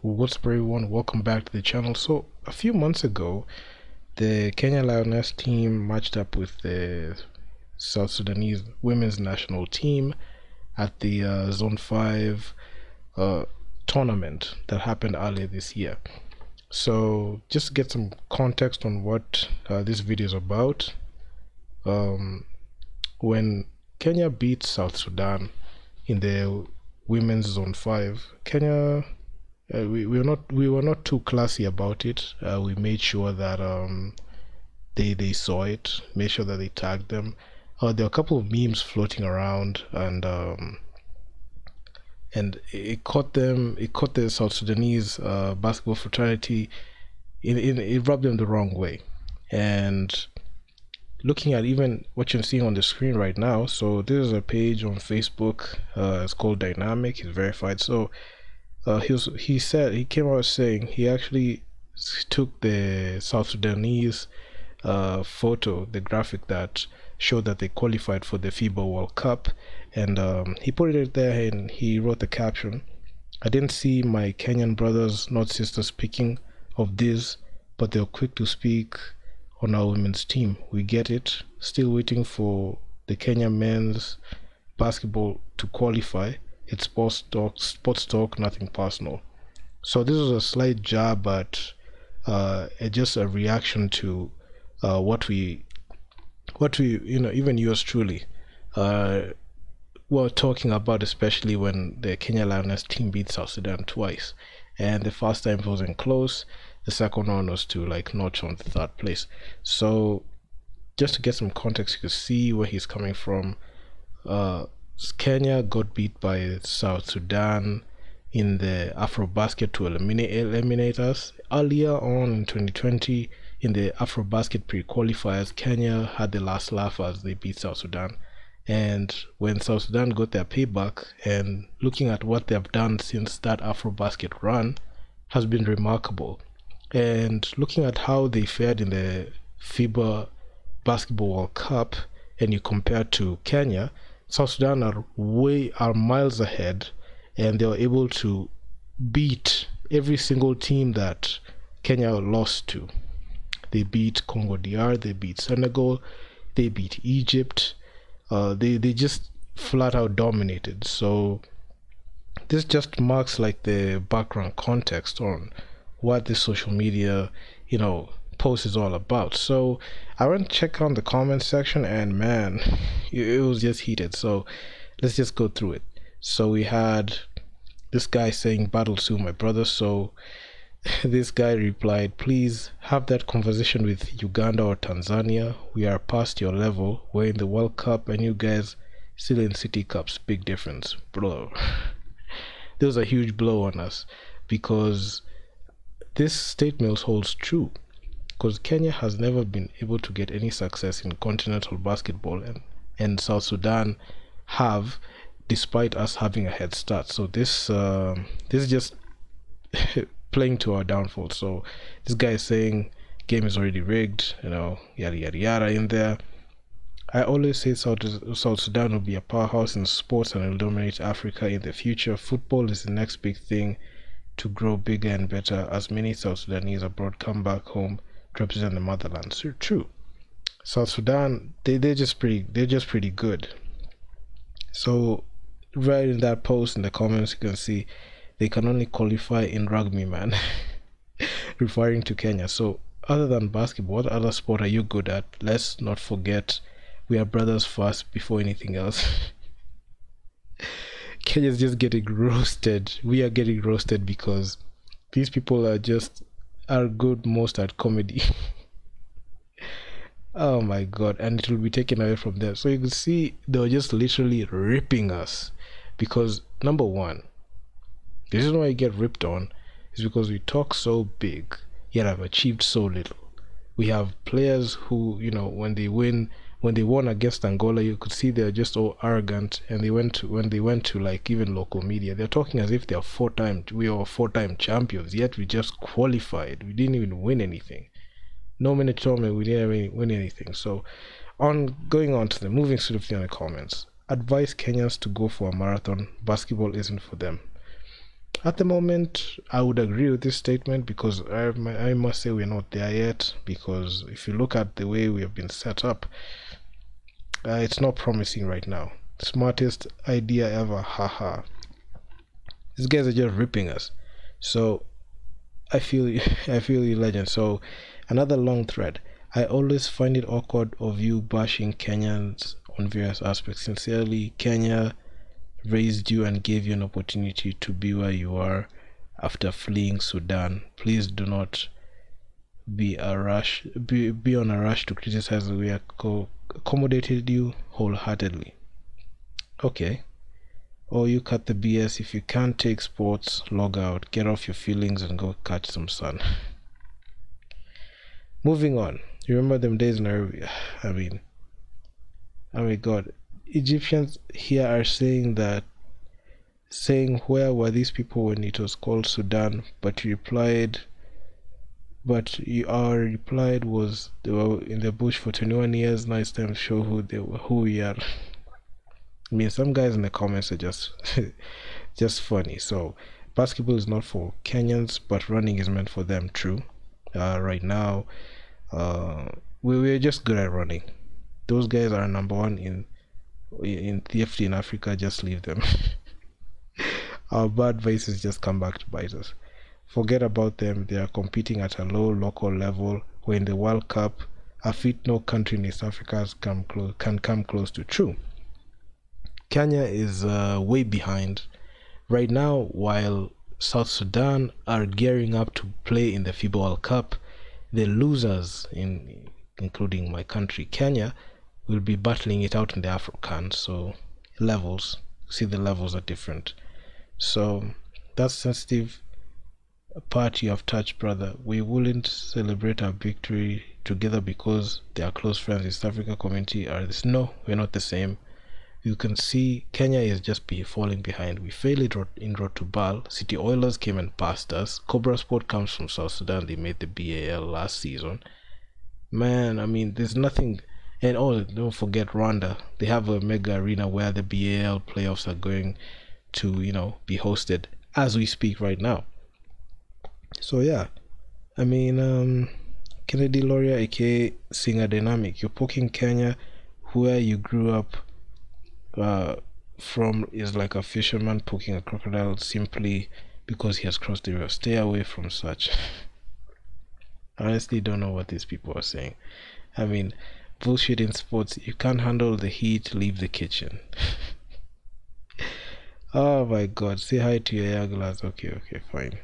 What's up, everyone? Welcome back to the channel. So, a few months ago, the Kenya Lioness team matched up with the South Sudanese women's national team at the uh, Zone 5 uh, tournament that happened earlier this year. So, just to get some context on what uh, this video is about, um, when Kenya beat South Sudan in the women's Zone 5, Kenya uh, we, we were not we were not too classy about it. Uh, we made sure that um, they they saw it, made sure that they tagged them. Uh, there were a couple of memes floating around, and um, and it caught them. It caught the South Sudanese uh, basketball fraternity. In, in, it rubbed them the wrong way, and looking at even what you're seeing on the screen right now. So this is a page on Facebook. Uh, it's called Dynamic. It's verified. So uh, he was he said he came out saying he actually took the South Sudanese uh, photo, the graphic that showed that they qualified for the FIBA World Cup, and um, he put it there and he wrote the caption. I didn't see my Kenyan brothers, not sisters, speaking of this, but they're quick to speak on our women's team. We get it. Still waiting for the Kenya men's basketball to qualify it's sports talk, sports talk, nothing personal. So this was a slight jab, but uh, just a reaction to uh, what we, what we, you know, even yours truly, uh, were talking about, especially when the Kenya Lioness team beat South Sudan twice, and the first time wasn't close. The second one was to like notch on the third place. So, just to get some context, you can see where he's coming from. Uh, Kenya got beat by South Sudan in the AfroBasket to eliminate, us. Earlier on in 2020, in the AfroBasket pre-qualifiers, Kenya had the last laugh as they beat South Sudan. And when South Sudan got their payback, and looking at what they have done since that AfroBasket run, has been remarkable. And looking at how they fared in the FIBA Basketball World Cup, and you compare to Kenya, South Sudan are way are miles ahead, and they were able to beat every single team that Kenya lost to. They beat Congo DR, they beat Senegal, they beat Egypt. Uh, they they just flat out dominated. So this just marks like the background context on what the social media, you know, post is all about. So I went check on the comment section and man, it was just heated. So let's just go through it. So we had this guy saying battle to my brother. So this guy replied, please have that conversation with Uganda or Tanzania. We are past your level. We're in the World Cup and you guys still in City Cups. Big difference. Bro. there was a huge blow on us because this statement holds true because Kenya has never been able to get any success in continental basketball and, and South Sudan have despite us having a head start. So this uh, this is just playing to our downfall. So this guy is saying game is already rigged you know yada yada yada in there. I always say South, South Sudan will be a powerhouse in sports and will dominate Africa in the future. Football is the next big thing to grow bigger and better as many South Sudanese abroad come back home represent the motherland. So true. South Sudan, they they're just pretty they're just pretty good. So right in that post in the comments you can see they can only qualify in rugby man. referring to Kenya. So other than basketball, what other sport are you good at? Let's not forget we are brothers first before anything else. Kenya's just getting roasted. We are getting roasted because these people are just are good most at comedy. oh my god, and it will be taken away from them. So you can see they were just literally ripping us because number one, the reason why you get ripped on is because we talk so big yet have achieved so little. We have players who, you know, when they win when they won against Angola, you could see they're just all arrogant. And they went to when they went to like even local media, they're talking as if they're four time we are four time champions. Yet we just qualified. We didn't even win anything. No minute tournament, we didn't win anything. So, on going on to the moving swiftly on the comments, advise Kenyans to go for a marathon. Basketball isn't for them. at the moment, I would agree with this statement because I, I must say we're not there yet. Because if you look at the way we have been set up, uh, it's not promising right now. Smartest idea ever, haha. These guys are just ripping us. So I feel I feel you, legend. So another long thread. I always find it awkward of you bashing Kenyans on various aspects. Sincerely, Kenya raised you and gave you an opportunity to be where you are after fleeing Sudan. Please do not be a rush be, be on a rush to criticize the we accommodated you wholeheartedly. Okay. Or you cut the BS if you can't take sports, log out, get off your feelings and go catch some sun. Moving on. You remember them days in Arabia? I mean oh my god Egyptians here are saying that saying where were these people when it was called Sudan, but you replied but our replied was they were in the bush for 21 years. Now it's time to show who they were, who we are. I mean, some guys in the comments are just just funny. So basketball is not for Kenyans, but running is meant for them. True. Uh, right now, uh, we we're just good at running. Those guys are number one in in TFT in Africa, just leave them. Our bad vices just come back to bite us. Forget about them. They are competing at a low local level. When the World Cup, a fit no country in East Africa come close, can come close to true. Kenya is uh, way behind right now, while South Sudan are gearing up to play in the FIBA World Cup. The losers, in including my country, Kenya, we'll be battling it out in the AfroCan. So levels, see the levels are different. So that's sensitive part you have touched, brother. We wouldn't celebrate our victory together because they are close friends. East Africa community are this. No, we're not the same. You can see Kenya is just be falling behind. We failed in road to Bal. City Oilers came and passed us. Cobra Sport comes from South Sudan. They made the BAL last season. Man, I mean, there's nothing and oh, don't forget Rwanda. They have a mega arena where the BAL playoffs are going to, you know, be hosted as we speak right now. So yeah, I mean, um, Kennedy Loria, aka Singer Dynamic, you're poking Kenya, where you grew up uh, from, is like a fisherman poking a crocodile simply because he has crossed the river. Stay away from such. Honestly don't know what these people are saying. I mean, bullshit in sports. You can't handle the heat, leave the kitchen. oh my god. Say hi to your Yaglas. Okay, okay, fine.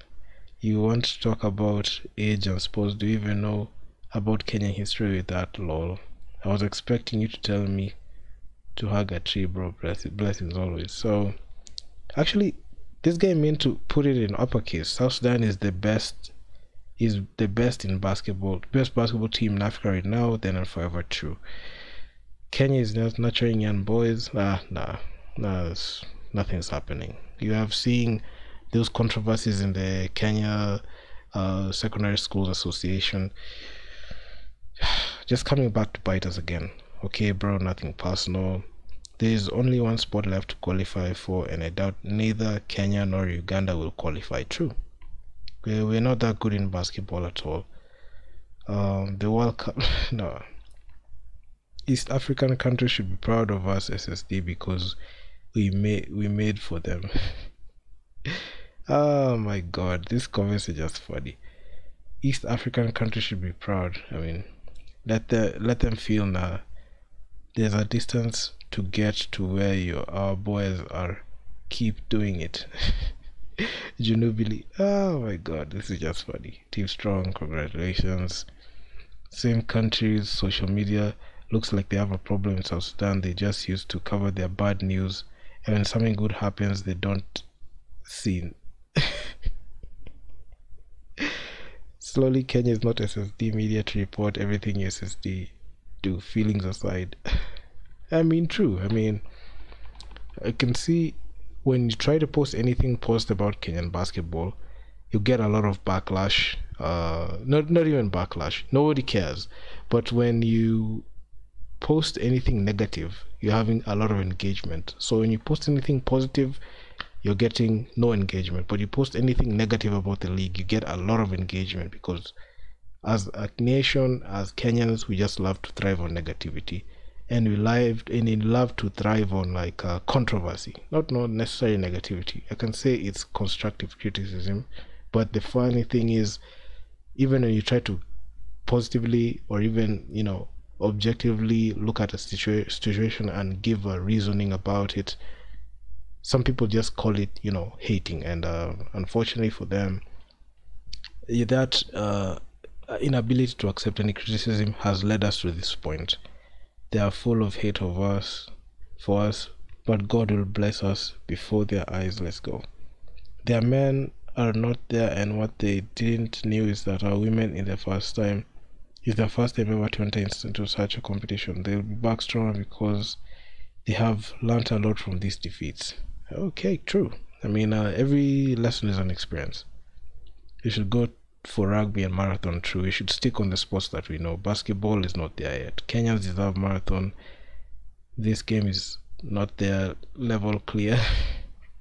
You want to talk about age and sports? Do you even know about Kenyan history with that lol? I was expecting you to tell me to hug a tree, bro. Blessings always. So, actually, this guy meant to put it in uppercase. South Sudan is the best is the best in basketball, best basketball team in Africa right now, then and forever true. Kenya is not nurturing young boys. Ah, nah, nah, nah, nothing's happening. You have seen those controversies in the Kenya uh, Secondary Schools Association. Just coming back to bite us again. Okay, bro, nothing personal. There is only one spot left to qualify for, and I doubt neither Kenya nor Uganda will qualify. True we're, we're not that good in basketball at all. Um, the World Cup, no. East African countries should be proud of us SSD because we made we made for them. oh my god, this comments are just funny. East African countries should be proud. I mean, let the let them feel now. There's a distance to get to where you our boys are. Keep doing it. Junubili. Oh my god, this is just funny. Team Strong, congratulations. Same countries, social media. Looks like they have a problem in South Sudan. They just used to cover their bad news. And when something good happens, they don't see. Slowly, Kenya is not SSD media to report everything SSD do, feelings aside. I mean, true. I mean, I can see when you try to post anything post about Kenyan basketball, you get a lot of backlash. Uh, not not even backlash. Nobody cares. But when you post anything negative, you're having a lot of engagement. So when you post anything positive, you're getting no engagement. But you post anything negative about the league, you get a lot of engagement because as a nation, as Kenyans, we just love to thrive on negativity. And we love and we love to thrive on like uh, controversy, not not necessarily negativity. I can say it's constructive criticism, but the funny thing is, even when you try to positively or even you know objectively look at a situa- situation and give a reasoning about it some people just call it you know hating and uh, unfortunately for them that uh, inability to accept any criticism has led us to this point they are full of hate of us for us but god will bless us before their eyes let's go their men are not there and what they didn't knew is that our women in the first time is the first time ever to enter into such a competition. They'll be back stronger because they have learned a lot from these defeats. Okay, true. I mean, uh, every lesson is an experience. You should go for rugby and marathon, true. We should stick on the sports that we know. Basketball is not there yet. Kenyans deserve marathon. This game is not their level clear.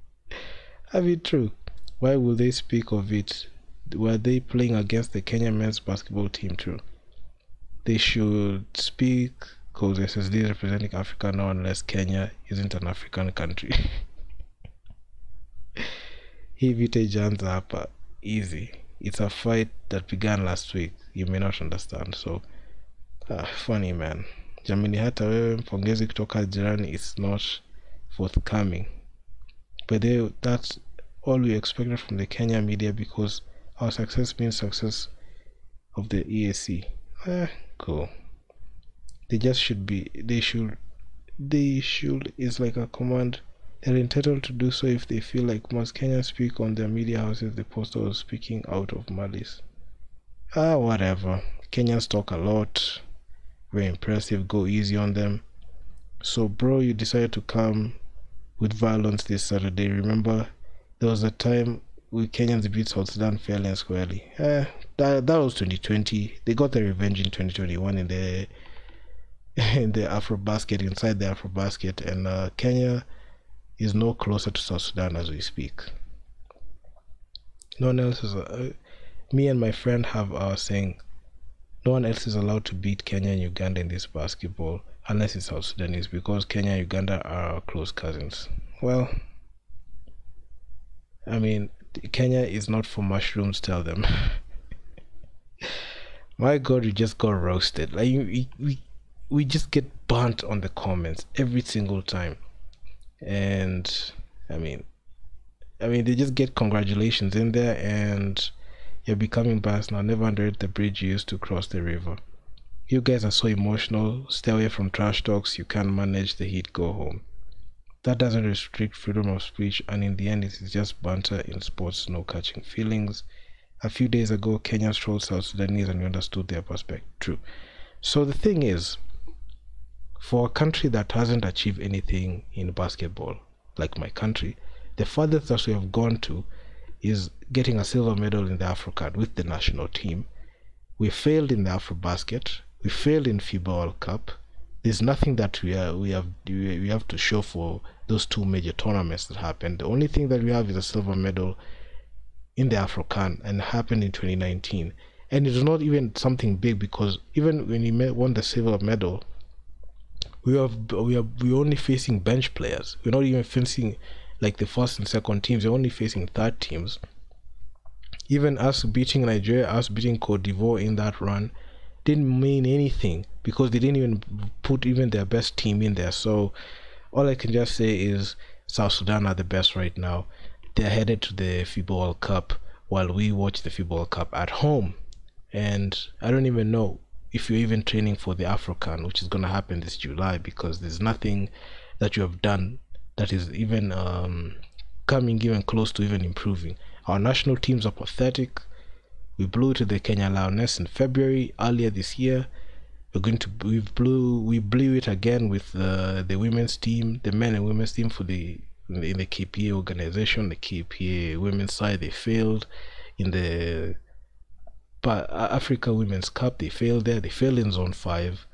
I mean, true. Why will they speak of it? Were they playing against the Kenya men's basketball team, too? they should speak because SSD is representing Africa now, unless Kenya isn't an African country. hii vita ijaanza hapa easy. It's a fight that began last week. You may not understand so uh, funny man. Jamani hata wewe mpongezi kutoka jirani is not forthcoming. But they, that's all we expected from the kenya media because our success means success of the eac eh, cool. They just should be they should they should is like a command they're entitled to do so if they feel like most Kenyans speak on their media houses the poster was speaking out of malice. Ah whatever. Kenyans talk a lot. Very impressive. Go easy on them. So bro you decided to come with violence this Saturday. Remember there was a time we Kenyans beat South Sudan fairly and squarely. Eh, that that was 2020. They got their revenge in 2021 in the in the Afro basket inside the Afro basket, and uh, Kenya is no closer to South Sudan as we speak. No one else is. Uh, me and my friend have our saying. No one else is allowed to beat Kenya and Uganda in this basketball unless it's South Sudanese because Kenya and Uganda are close cousins. Well, I mean, Kenya is not for mushrooms, tell them. My God, we just got roasted. Like we, we, we just get burnt on the comments every single time, and I mean, I mean, they just get congratulations in there, and you're becoming biased now. Never underrate the bridge you used to cross the river. You guys are so emotional. Stay away from trash talks. You can't manage the heat. Go home that doesn't restrict freedom of speech and in the end it is just banter in sports no catching feelings a few days ago kenyans trolled south sudanese and we understood their perspective true so the thing is for a country that hasn't achieved anything in basketball like my country the farthest that we have gone to is getting a silver medal in the AfroCan with the national team we failed in the afro basket we failed in fiba world cup there's nothing that we are we have we have to show for those two major tournaments that happened. The only thing that we have is a silver medal in the Afrocan and happened in 2019. And it's not even something big because even when he won the silver medal, we have we are we only facing bench players. We're not even facing like the first and second teams. We're only facing third teams. Even us beating Nigeria, us beating Cote d'Ivoire in that run, didn't mean anything because they didn't even put even their best team in there. So all I can just say is South Sudan are the best right now. They're headed to the FIBA World Cup while we watch the FIBA World Cup at home. And I don't even know if you're even training for the AfroCan, which is going to happen this July, because there's nothing that you have done that is even um, coming even close to even improving. Our national teams are pathetic. We blew to the Kenya Lioness in February earlier this year. We're going to we blew we blew it again with the the women's team, the men and women's team for the, in the KPA organization, the KPA women's side. They failed in the but Africa Women's Cup. They failed there. They failed in Zone Five.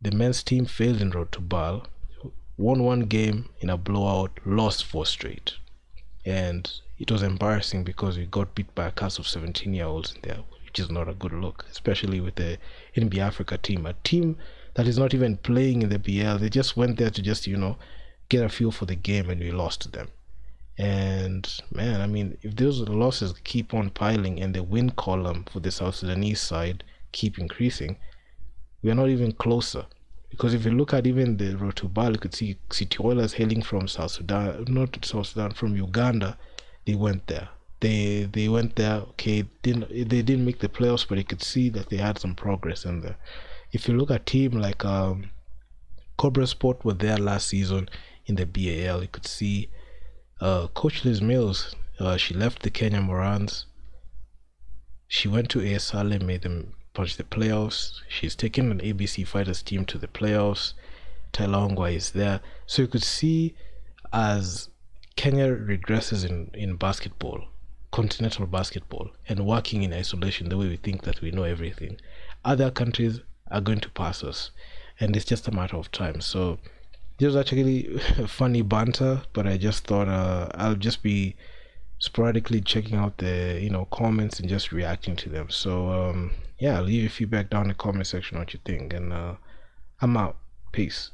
The men's team failed in Road to Bal. Won one game in a blowout, lost four straight. and it was embarrassing because we got beat by a cast of 17 year olds in there, which is not a good look, especially with the NBA Africa team, a team that is not even playing in the BL. They just went there to just you know get a feel for the game, and we lost to them. And man, I mean, if those losses keep on piling and the win column for the South Sudanese side keep increasing, we are not even closer. Because if you look at even the road to Bali, you could see City Oilers hailing from South Sudan, not South Sudan, from Uganda. They went there. They they went there. Okay, didn't they didn't make the playoffs, but you could see that they had some progress in there. If you look at team like um, Cobra Sport were there last season in the BAL, you could see uh, Coach Liz Mills. Uh, she left the Kenya Morans. She went to ASL, and made them punch the playoffs. She's taken an ABC Fighters team to the playoffs. Tailongwa is there. So you could see as Kenya regresses in, in basketball, continental basketball, and working in isolation the way we think that we know everything, other countries are going to pass us. And it's just a matter of time. So this was actually funny banter, but I just thought uh, I'll just be sporadically checking out the you know comments and just reacting to them. So um, yeah, leave your feedback down in the comment section what you think, and uh, I'm out. Peace.